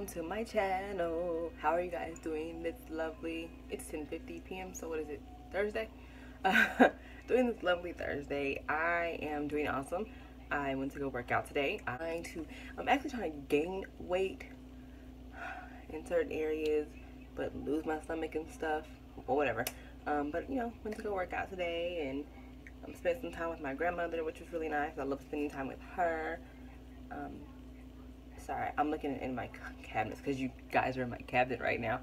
welcome to my channel. How are you guys doing? It's lovely. It's 10:50 p.m so what is it? Thursday? Uh, doing this lovely thursday. I am doing awesome. I went to go work out today. I'm trying to i'm actually trying to gain weight in certain areas but lose my stomach and stuff or whatever. Um, but you know went to go work out today and um, spent some time with my grandmother which was really nice. I love spending time with her. Um, sorry i'm looking in my cabinets because you guys are in my cabinet right now.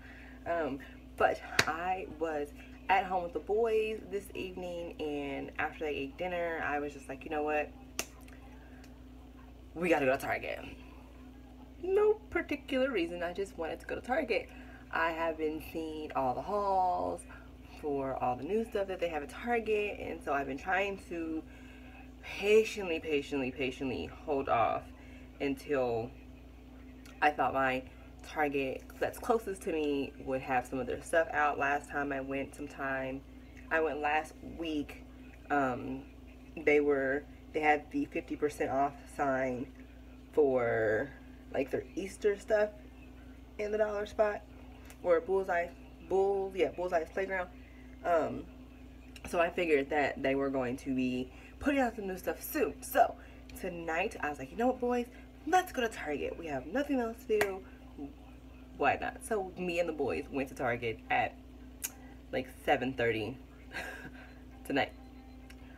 Um, but i was at home with the boys this evening and after they ate dinner i was just like you know what? We gotta go to target. No particular reason i just wanted to go to target. I have been seeing all the hauls for all the new stuff that they have at target and so i've been trying to patiently patiently patiently hold off until I thought my Target that's closest to me would have some of their stuff out. Last time I went sometime, I went last week, um, they were, they had the 50% off sign for like their Easter stuff in the dollar spot or Bullseye, Bull, yeah, Bullseye's Playground. Um, so I figured that they were going to be putting out some new stuff soon. So tonight I was like, you know what boys, let's go to Target. We have nothing else to do. Why not? So me and the boys went to Target at like 7.30 tonight.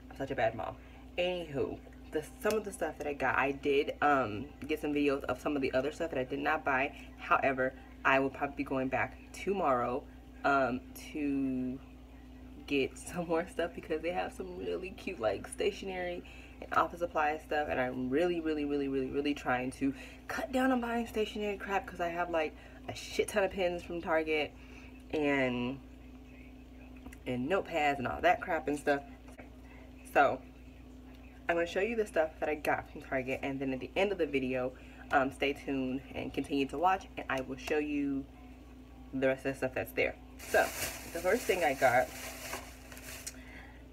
I'm such a bad mom. Anywho, the, some of the stuff that I got, I did um, get some videos of some of the other stuff that I did not buy. However, I will probably be going back tomorrow um, to get some more stuff because they have some really cute like stationery and office supply stuff and I'm really really really really really trying to cut down on buying stationery crap because I have like a shit ton of pens from Target and and notepads and all that crap and stuff. So I'm going to show you the stuff that I got from Target and then at the end of the video um, stay tuned and continue to watch and I will show you the rest of the stuff that's there. So the first thing I got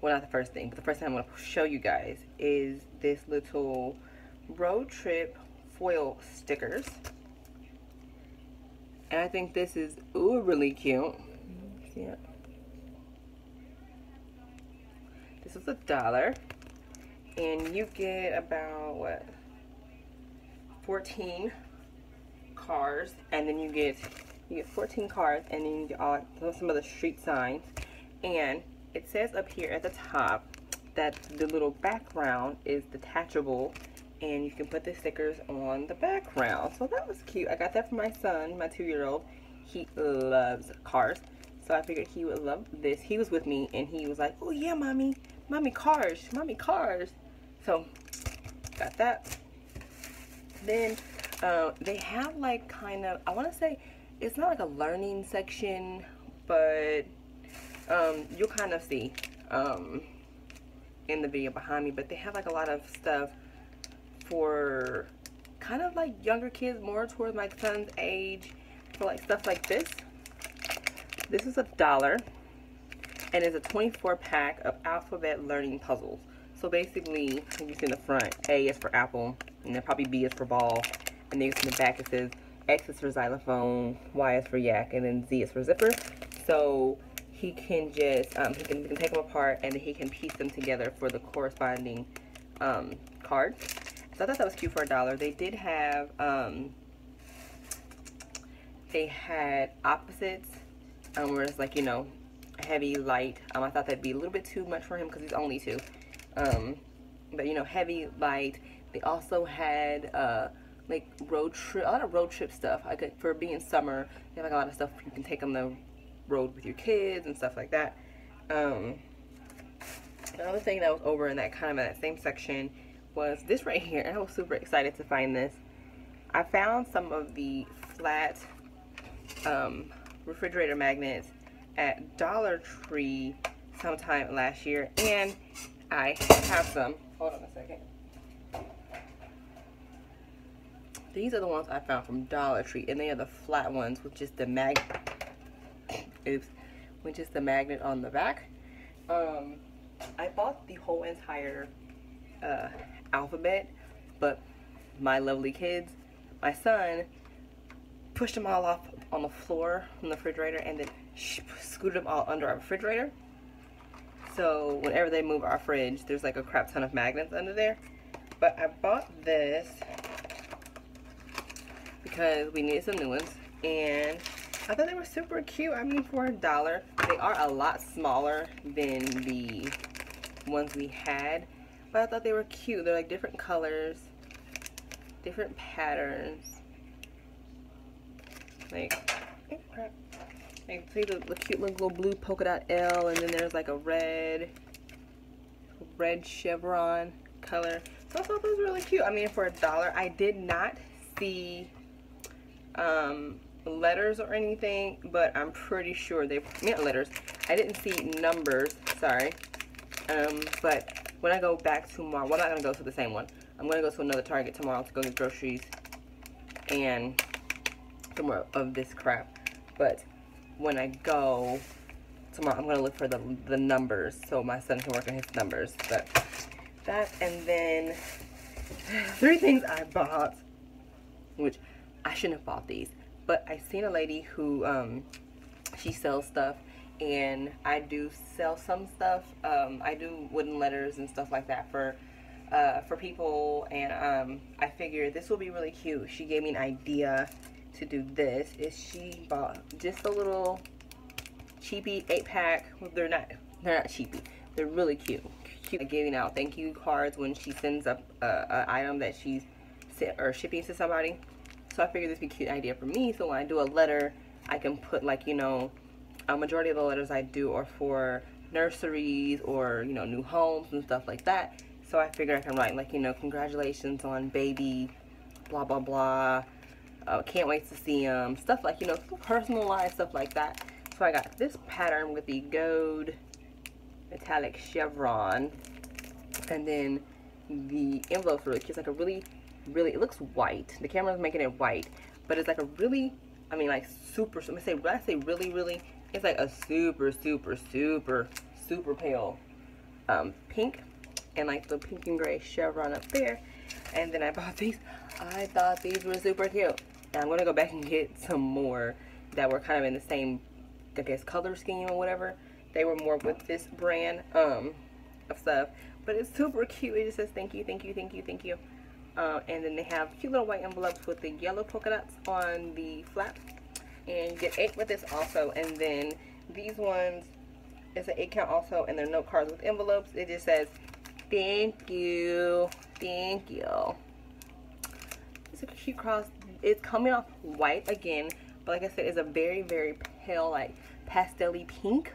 well not the first thing but the first thing I'm going to show you guys is this little road trip foil stickers. And I think this is ooh really cute. It? This is a dollar. And you get about what 14 cars and then you get you get 14 cars and then you get all some of the street signs. And it says up here at the top that the little background is detachable and you can put the stickers on the background. So that was cute. I got that for my son, my two-year-old. He loves cars. So I figured he would love this. He was with me and he was like, oh yeah, mommy, mommy cars, mommy cars. So got that. Then uh, they have like kind of, I want to say, it's not like a learning section, but um, you'll kind of see um, in the video behind me, but they have like a lot of stuff for kind of like younger kids, more towards my son's age, for like stuff like this. This is a dollar, and it's a 24 pack of alphabet learning puzzles. So basically, you see in the front, A is for apple, and then probably B is for ball, and then in the back it says X is for xylophone, Y is for yak, and then Z is for zipper. So he can just, um, he, can, he, can, take them apart and he can piece them together for the corresponding um, card. So I thought that was cute for a dollar. They did have, um, they had opposites, um, where it's like, you know, heavy, light. Um, I thought that'd be a little bit too much for him because he's only two. Um, but, you know, heavy, light. They also had, uh, like road trip, a lot of road trip stuff. Like for being summer, they have like a lot of stuff you can take them the road with your kids and stuff like that. Um, another thing that was over in that kind of that same section was this right here. And I was super excited to find this. I found some of the flat um, refrigerator magnets at Dollar Tree sometime last year. And I have some. Hold on a second. These are the ones I found from Dollar Tree. And they are the flat ones with just the mag oops, which is the magnet on the back. Um, I bought the whole entire uh, alphabet, but my lovely kids, my son pushed them all off on the floor from the refrigerator and then scooted them all under our refrigerator. So whenever they move our fridge, there's like a crap ton of magnets under there. But I bought this because we needed some new ones. And I thought they were super cute. I mean, for a dollar, they are a lot smaller than the ones we had. But I thought they were cute. They're like different colors, different patterns. Like, oh crap. Like, see the, the cute little blue polka dot L, and then there's like a red, red chevron color. So I thought those were really cute. I mean, for a dollar, I did not see um, letters or anything, but I'm pretty sure they meant letters. I didn't see numbers, sorry. Um, but when I go back tomorrow, well, I'm not going to go to the same one. I'm going to go to another Target tomorrow to go get groceries and some more of this crap. But when I go tomorrow, I'm going to look for the, the numbers so my son can work on his numbers. But that, and then three things I bought, which I shouldn't have bought these. But I seen a lady who, um, she sells stuff and I do sell some stuff. Um, I do wooden letters and stuff like that for uh, for people, and um, I figured this will be really cute. She gave me an idea to do this. Is she bought just a little cheapy eight pack? Well, they're not they're not cheapy. They're really cute. Cute giving out thank you cards when she sends up a, a item that she's or shipping to somebody. So I figured this would be a cute idea for me. So when I do a letter, I can put like you know a majority of the letters I do are for nurseries or, you know, new homes and stuff like that. So I figured I can write like, you know, congratulations on baby, blah, blah, blah. Uh, can't wait to see them. Stuff like, you know, personalized stuff like that. So I got this pattern with the gold metallic chevron. And then the envelope's really cute. It's like a really, really, it looks white. The camera's making it white. But it's like a really, I mean like super, let me say, when I say really, really, it's like a super, super, super, super pale um, pink. And like the pink and gray chevron up there. And then I bought these. I thought these were super cute. And I'm to go back and get some more that were kind of in the same, I guess, color scheme or whatever. They were more with this brand um, of stuff. But it's super cute. It just says thank you, thank you, thank you, thank you. Uh, and then they have cute little white envelopes with the yellow polka dots on the flap. And you get eight with this also and then these ones is an eight count also and they're note cards with envelopes. It just says thank you thank you. It's a cute cross. It's coming off white again but like I said it's a very very pale like pastel pink.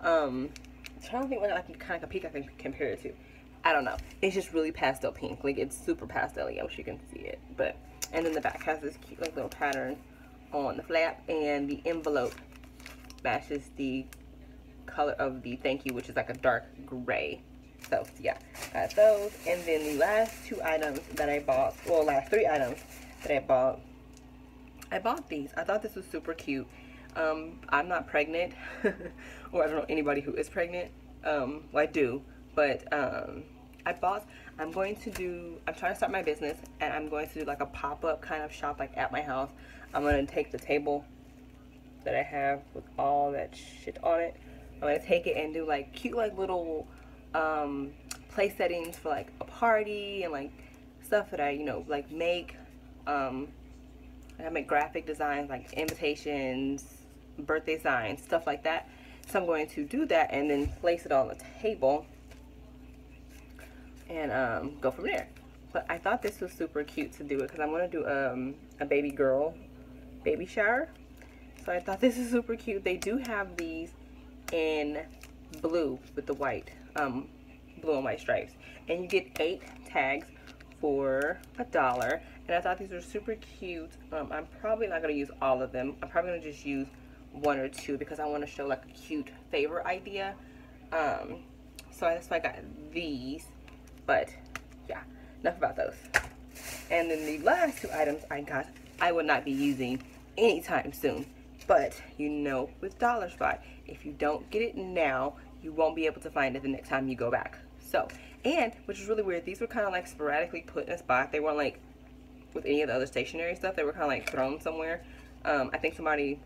Um I'm trying to think what I can kind of a peek I can compare it to I don't know. It's just really pastel pink. Like it's super pastel. I wish you can see it. But and then the back has this cute like little pattern on the flap. And the envelope matches the color of the thank you which is like a dark gray. So yeah got those. And then the last two items that I bought well last three items that I bought I bought these. I thought this was super cute. Um, I'm not pregnant or I don't know anybody who is pregnant. Um, well I do. But um, I bought I'm going to do I'm trying to start my business and I'm going to do like a pop-up kind of shop like at my house I'm going to take the table that I have with all that shit on it. I'm going to take it and do like cute like little um, place settings for like a party and like stuff that I, you know, like make. Um, I make graphic designs like invitations, birthday signs, stuff like that. So I'm going to do that and then place it on the table and um, go from there. But I thought this was super cute to do it because I'm going to do um, a baby girl baby shower. So I thought this is super cute. They do have these in blue with the white, um, blue and white stripes. And you get eight tags for a dollar. And I thought these were super cute. Um, I'm probably not going to use all of them. I'm probably going to just use one or two because I want to show like a cute favor idea. Um, so that's why I got these. But yeah, enough about those. And then the last two items I got, I would not be using anytime soon. But you know with Dollar Spot, if you don't get it now, you won't be able to find it the next time you go back. So, and, which is really weird, these were kind of like sporadically put in a spot. They weren't like with any of the other stationery stuff. They were kind of like thrown somewhere. Um, I think somebody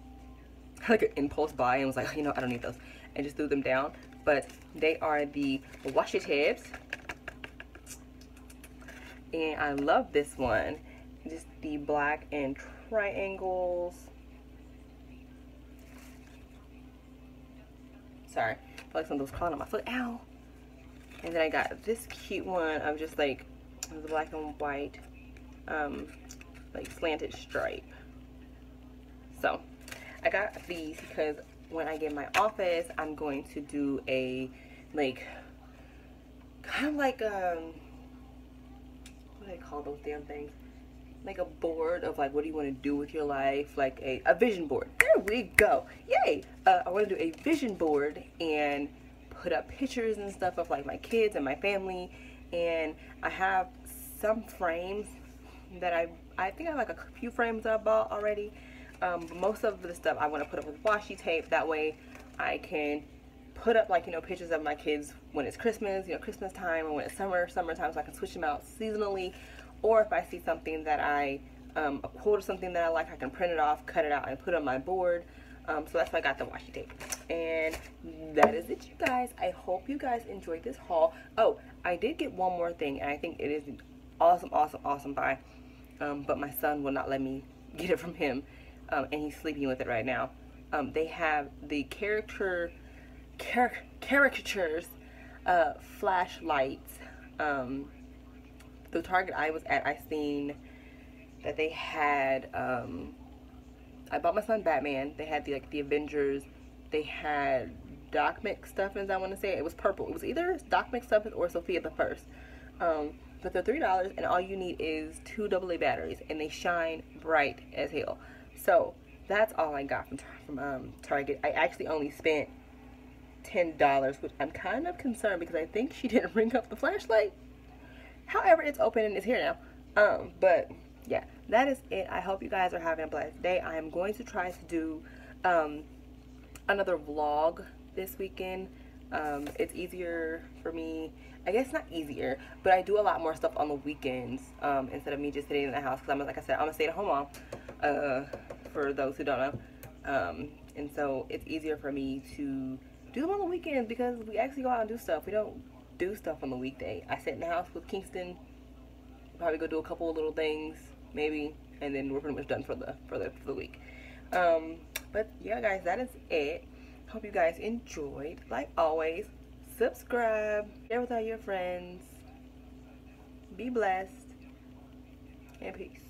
had like an impulse buy and was like, you know, I don't need those, and just threw them down. But they are the washi tabs, and I love this one. Just the black and triangles. Sorry, I feel like something was crawling on my foot. Ow! And then I got this cute one of just like the black and white, um, like slanted stripe. So I got these because when I get my office, I'm going to do a like kind of like um do they call those damn things? Like a board of like what do you want to do with your life, like a, a vision board. There we go. Yay! Uh, I want to do a vision board and put up pictures and stuff of like my kids and my family and I have some frames that I I think I have like a few frames I bought already um, most of the stuff I want to put up with washi tape. That way I can put up like, you know, pictures of my kids when it's Christmas, you know, Christmas time or when it's summer, summertime so I can switch them out seasonally. Or if I see something that I, um, a quote or something that I like, I can print it off, cut it out and put it on my board. Um, so that's why I got the washi tape. And that is it, you guys. I hope you guys enjoyed this haul. Oh, I did get one more thing, and I think it is awesome, awesome, awesome buy. Um, but my son will not let me get it from him um, and he's sleeping with it right now. Um, they have the character car caricatures uh, flashlights. Um, the Target I was at, I seen that they had. Um, I bought my son Batman. They had the like the Avengers. They had Doc McStuffins. I want to say it was purple. It was either Doc McStuffins or Sofia the First. Um, but they're three dollars, and all you need is two AA batteries, and they shine bright as hell. So that's all I got from, from um, Target. I actually only spent $10, which I'm kind of concerned because I think she didn't ring up the flashlight. However, it's open and it's here now. Um, but yeah, that is it. I hope you guys are having a blessed day. I am going to try to do um, another vlog this weekend. Um, it's easier for me. I guess not easier, but I do a lot more stuff on the weekends um, instead of me just sitting in the house because I'm, like I said, I'm a stay-at-home mom. Uh, for those who don't know. Um, and so it's easier for me to do them on the weekends because we actually go out and do stuff. We don't do stuff on the weekday. I sit in the house with Kingston, probably go do a couple of little things, maybe, and then we're pretty much done for the for the, for the week. Um, but yeah, guys, that is it. Hope you guys enjoyed. Like always, subscribe, share with all your friends. Be blessed, and peace.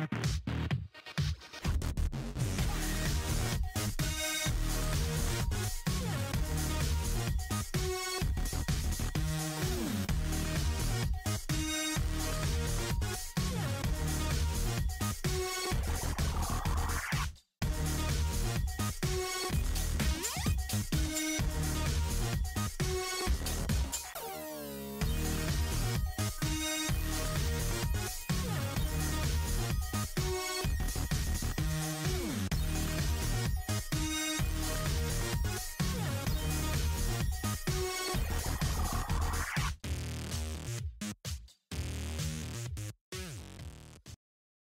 Thank